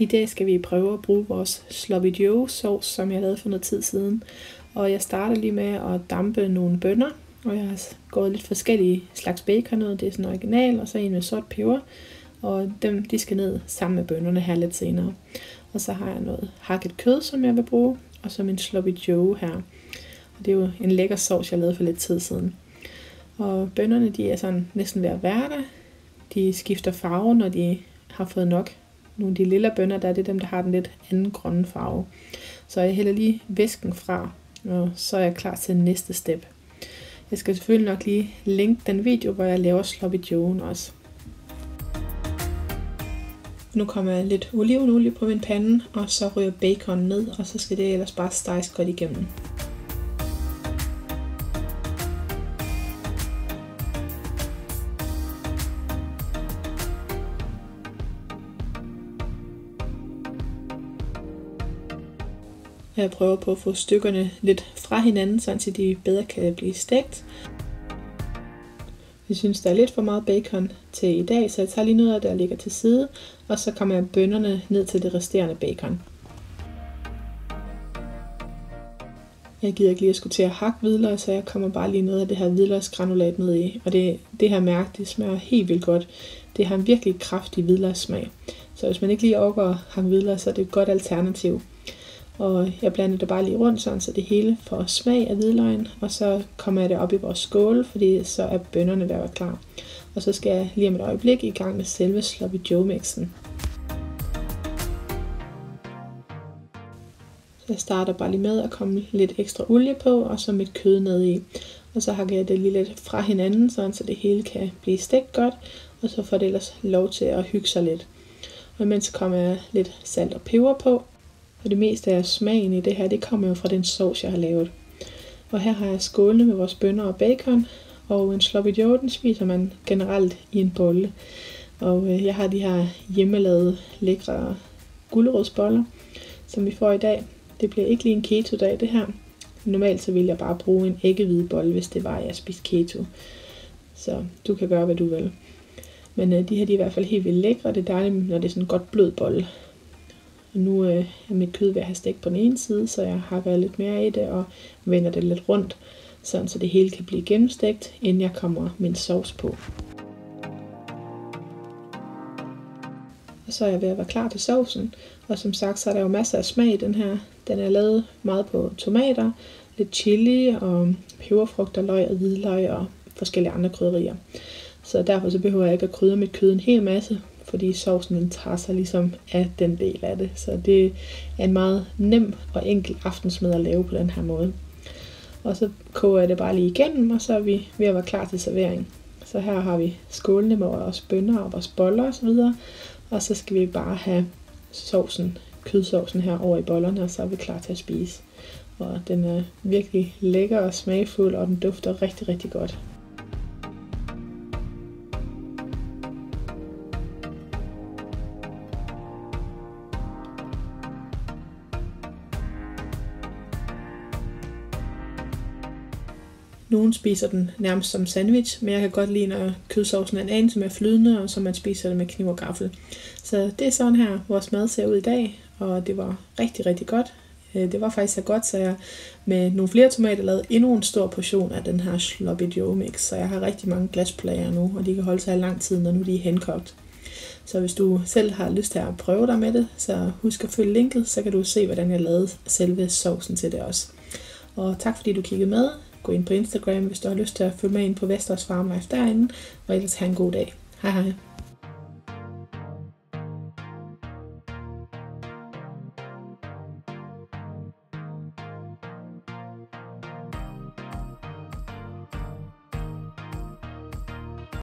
I dag skal vi prøve at bruge vores Sloppy Joe sauce, som jeg lavede for noget tid siden. Og jeg starter lige med at dampe nogle bønner, og jeg har gået lidt forskellige slags bacon ud. Det er sådan original, og så en med sort peber. Og dem, de skal ned sammen med bønnerne her lidt senere. Og så har jeg noget hakket kød, som jeg vil bruge, og så min Sloppy Joe her. Og det er jo en lækker sovs, jeg lavede for lidt tid siden. Og bønnerne, de er sådan næsten ved at være der. De skifter farve, når de har fået nok nogle af de lille bønner, der er det dem, der har den lidt anden grønne farve. Så jeg hælder lige væsken fra, og så er jeg klar til næste step. Jeg skal selvfølgelig nok lige linke den video, hvor jeg laver sloppy joe'en også. Nu kommer jeg lidt olivenolie på min pande, og så ryger bacon ned, og så skal det ellers bare steges godt igennem. Jeg prøver på at få stykkerne lidt fra hinanden, så de bedre kan blive stegt. Jeg synes, der er lidt for meget bacon til i dag, så jeg tager lige noget af det, der ligger til side, og så kommer jeg bønderne ned til det resterende bacon. Jeg gider ikke lige at skulle til at hakke hvidløg, så jeg kommer bare lige noget af det her hvidløgsgranulat ned i. Og det, det her mærke, det smager helt vildt godt. Det har en virkelig kraftig hvidløgssmag. Så hvis man ikke lige overgår at hakke hvidløg, så er det et godt alternativ. Og jeg blander det bare lige rundt, sådan, så det hele får smag af hvidløgn. Og så kommer jeg det op i vores skål, fordi så er bønderne ved at være klar. Og så skal jeg lige om et øjeblik i gang med selve sloppy joe mixen. Så jeg starter bare lige med at komme lidt ekstra olie på, og så mit kød ned i. Og så hakker jeg det lige lidt fra hinanden, sådan, så det hele kan blive stegt godt. Og så får det ellers lov til at hygge sig lidt. Og imens kommer jeg lidt salt og peber på. Og det meste af smagen i det her, det kommer jo fra den sovs, jeg har lavet. Og her har jeg skålene med vores bønner og bacon, og en sloppy joe, den spiser man generelt i en bolle. Og øh, jeg har de her hjemmelavede lækre gulerodsboller, som vi får i dag. Det bliver ikke lige en keto-dag, det her. Normalt så vil jeg bare bruge en æggehvide bolle, hvis det var, at jeg spiste keto. Så du kan gøre, hvad du vil. Men øh, de her de er i hvert fald helt vildt lækre. Det er dejligt, når det er sådan en godt blød bolle. Nu øh, er mit kød ved at have stegt på den ene side, så jeg hakker lidt mere i det og vender det lidt rundt, sådan så det hele kan blive gennemstegt, inden jeg kommer min sovs på. Og så er jeg ved at være klar til sovsen. Og som sagt, så er der jo masser af smag i den her. Den er lavet meget på tomater, lidt chili og peberfrugt løg og hvidløg og forskellige andre krydderier. Så derfor så behøver jeg ikke at krydre mit kød en hel masse, fordi sovsen den tager sig ligesom af den del af det. Så det er en meget nem og enkel aftensmad at lave på den her måde. Og så koger jeg det bare lige igennem, og så er vi ved at være klar til servering. Så her har vi skålene med vores bønner og vores boller osv. Og så skal vi bare have sovsen, kødsovsen her over i bollerne, og så er vi klar til at spise. Og den er virkelig lækker og smagfuld, og den dufter rigtig, rigtig godt. Nogle spiser den nærmest som sandwich, men jeg kan godt lide, når kødsovsen er en anelse mere flydende, og så man spiser det med kniv og gaffel. Så det er sådan her, vores mad ser ud i dag, og det var rigtig, rigtig godt. Øh, det var faktisk så godt, så jeg med nogle flere tomater lavede endnu en stor portion af den her sloppy joe mix. Så jeg har rigtig mange glasplager nu, og de kan holde sig i lang tid, når nu de er henkogt. Så hvis du selv har lyst til at prøve dig med det, så husk at følge linket, så kan du se, hvordan jeg lavede selve sovsen til det også. Og tak fordi du kiggede med. Gå ind på Instagram, hvis du har lyst til at følge med ind på Vesters Farm Life derinde, og ellers have en god dag. Hej hej.